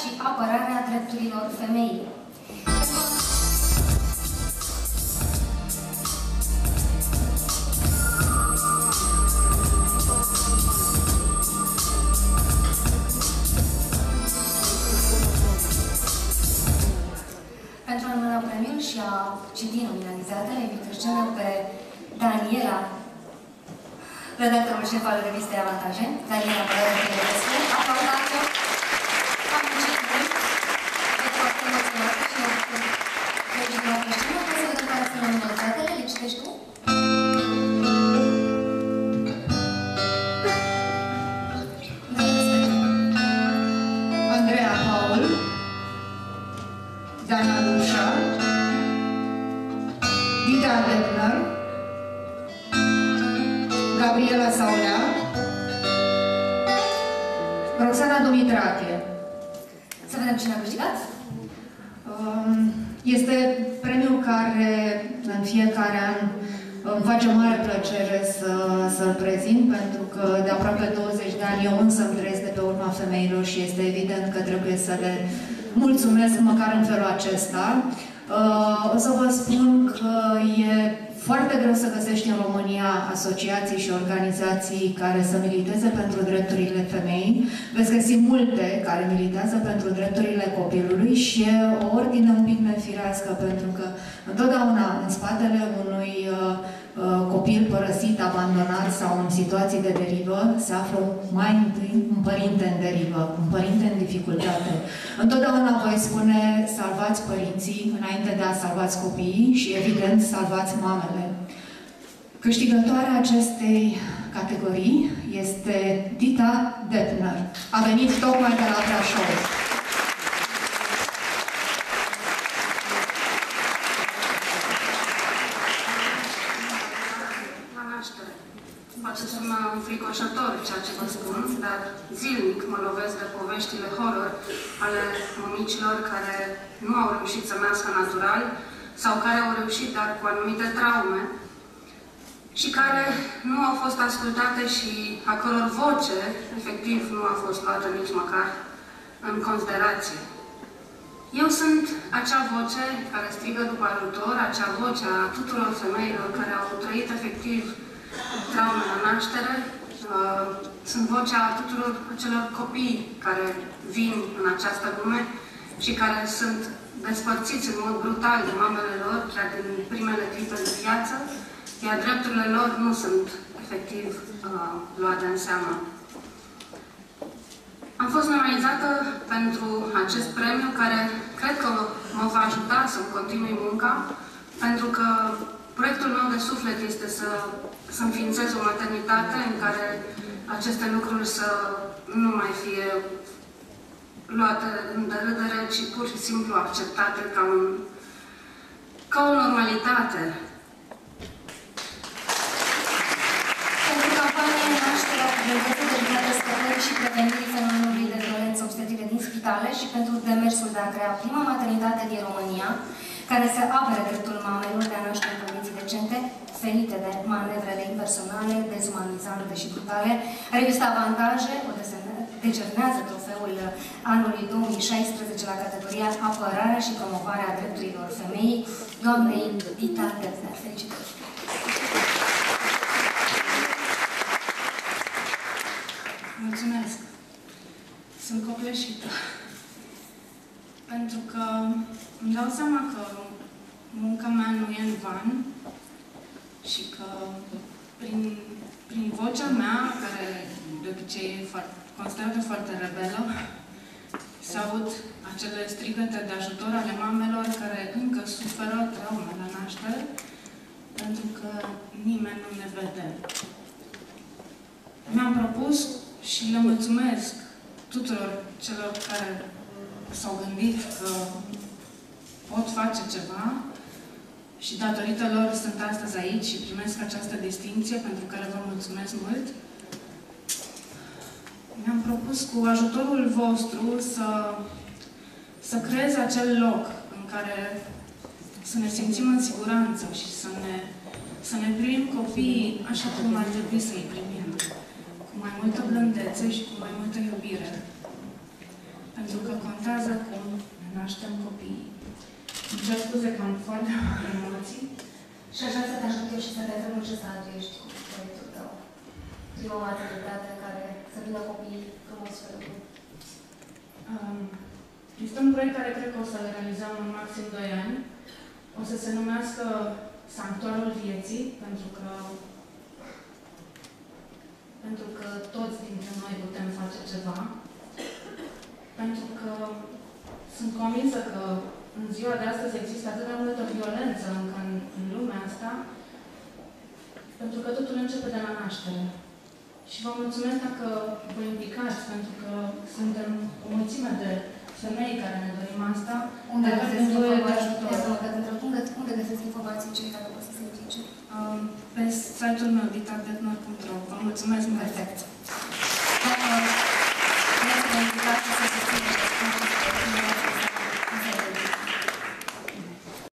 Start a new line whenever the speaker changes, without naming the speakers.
și apărarea drepturilor femeii. Pentru a număra premiul și a citi nominalizatele, invit în scenă pe Daniela, redactorul șef al revistei Avantaje, Daniela Părătă-Pilevescu, aplaudați-o,
Gabriela Saulea, Roxana Dumitrache.
Să vedem cine a câștigat.
Um, Este premiul care în fiecare an îmi face mare plăcere să, să-l prezint, pentru că de aproape 20 de ani eu însă îmi trăiesc de pe urma femeilor și este evident că trebuie să le mulțumesc măcar în felul acesta. Uh, O să vă spun că e foarte greu să găsești în România asociații și organizații care să militeze pentru drepturile femeii. Veți găsi multe care militează pentru drepturile copilului și e o ordine un pic nefirească, pentru că întotdeauna în spatele unui uh, uh, copil părăsit, abandonat sau în situații de derivă, se află mai întâi un părinte în derivă, un părinte în dificultate. Întotdeauna voi spune salvați părinții înainte de a salvați copiii și, evident, salvați mamele. Câștigătoarea acestei categorii este Dita Depner. A venit tocmai de la Brașov.
La naștere. Poate suna înfricoșător ceea ce vă spun, dar zilnic mă lovesc de poveștile horror ale mămicilor care nu au reușit să meargă natural sau care au reușit, dar cu anumite traume și care nu au fost ascultate și a căror voce, efectiv, nu a fost luată nici măcar în considerație. Eu sunt acea voce care strigă după ajutor, acea voce a tuturor femeilor care au trăit efectiv traume la naștere. Uh, Sunt vocea tuturor acelor copii care vin în această lume și care sunt despărțiți în mod brutal de mamele lor, chiar din primele clipe de viață, iar drepturile lor nu sunt efectiv uh, luate în seamă. Am fost nominalizată pentru acest premiu care cred că mă va ajuta să-mi continui munca, pentru că proiectul meu de suflet este să, să înființez o maternitate în care aceste lucruri să nu mai fie luate în derâdere, ci pur și simplu acceptate ca, un, ca o normalitate.
Pentru campania Nașterea Cuvântății dedicată scăpării și prevenirii fenomenului de violență obstetrică din spitale și pentru demersul de a crea prima maternitate din România, care să apere dreptul mamelor de a naște în condiții decente, ferite de manevrele impersonale, dezumanizante și brutale, revista Avantaje o desene- decernează trofeul anului 2016 la categoria Apărarea și promovarea drepturilor femeii, doamnei Dita Depner. Felicitări!
Mulțumesc! Sunt copleșită. Pentru că îmi dau seama că munca mea nu e în van și că prin, prin vocea mea, care de obicei e foarte, considerată foarte rebelă, se aud acele strigăte de ajutor ale mamelor care încă suferă traume la naștere, pentru că nimeni nu ne vede. Mi-am propus și le mulțumesc tuturor celor care s-au gândit că pot face ceva și datorită lor sunt astăzi aici și primesc această distinție pentru care vă mulțumesc mult. Mi-am propus cu ajutorul vostru să, să creez acel loc în care să ne simțim în siguranță și să ne, să ne primim copiii așa cum ar trebui să-i primim. Cu mai multă blândețe și cu mai multă iubire. pentru că contează cum ne naștem copiii. Îmi cer scuze că am foarte mari emoții.
Și așa să te ajut eu și să te întreb în ce stadiu ești cu proiectul tău. Prima maturitate care să vină copiii frumos pe lucru.
Um, Este un proiect care cred că o să-l realizăm în maxim 2 ani. O să se numească Sanctuarul Vieții, pentru că pentru că toți dintre noi putem face ceva. Pentru că sunt convinsă că în ziua de astăzi există atât de multă violență încă în, în lumea asta, pentru că totul începe de la naștere. Și vă mulțumesc dacă vă implicați, pentru că suntem o mulțime de femei care ne dorim asta.
Unde
Avem
găsesc
nevoie de
informații?
ajutor.
Iartă-mă că te întreb. Unde, unde găsesc informații cei care vor să se implice?
Um, pe site-ul meu, dictatdetnor.ro. Vă mulțumesc mult!
Perfect. Dacă